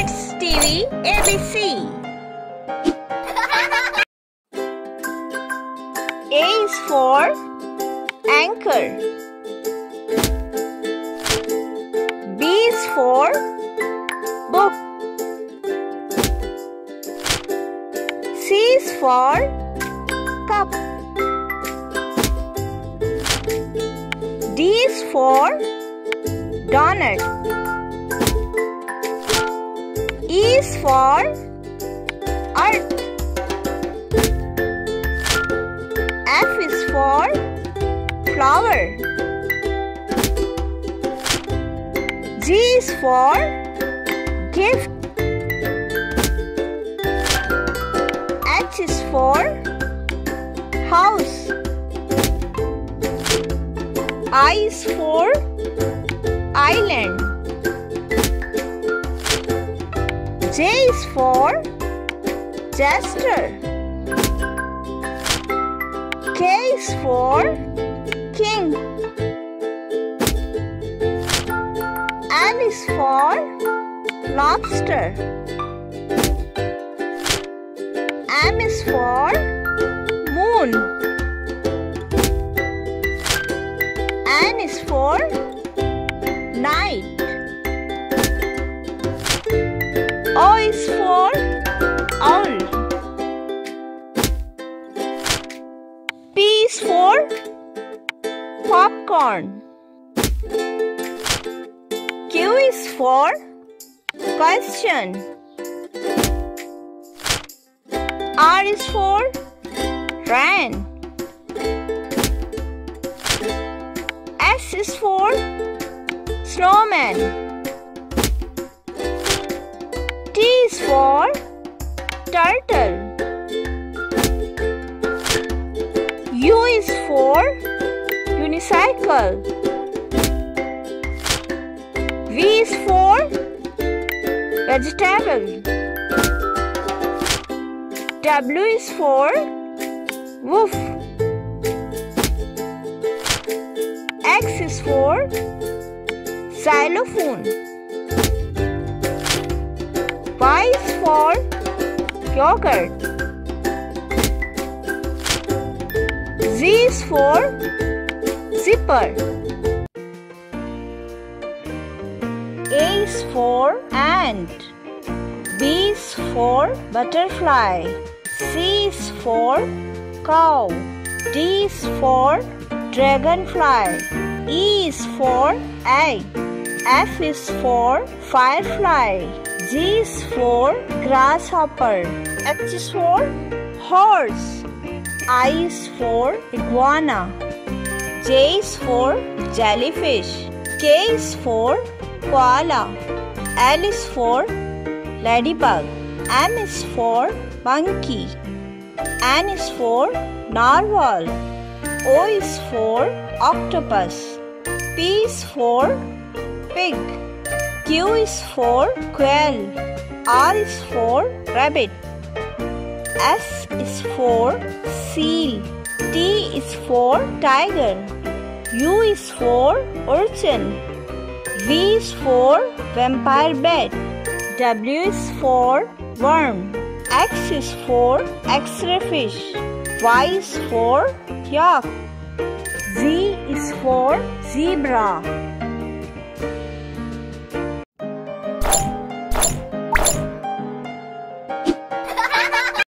Kids TV ABC. A is for anchor. B is for book. C is for cup. D is for donut. E is for earth. F is for flower. G is for gift. H is for house. I is for island. J is for jester. K is for king. L is for lobster. M is for moon. N is for is for owl. P is for popcorn. Q is for question. R is for ran. S is for snowman. For turtle. U is for unicycle. V is for vegetable. W is for wolf. X is for xylophone. Is for yogurt. Z is for zipper. A is for ant. B is for butterfly. C is for cow. D is for dragonfly. E is for egg. F is for firefly. G is for grasshopper. H is for horse. I is for iguana. J is for jellyfish. K is for koala. L is for ladybug. M is for monkey. N is for narwhal. O is for octopus. P is for pig. Q is for quail. R is for rabbit. S is for seal. T is for tiger. U is for urchin. V is for vampire bat. W is for worm. X is for X-ray fish. Y is for yak. Z is for zebra.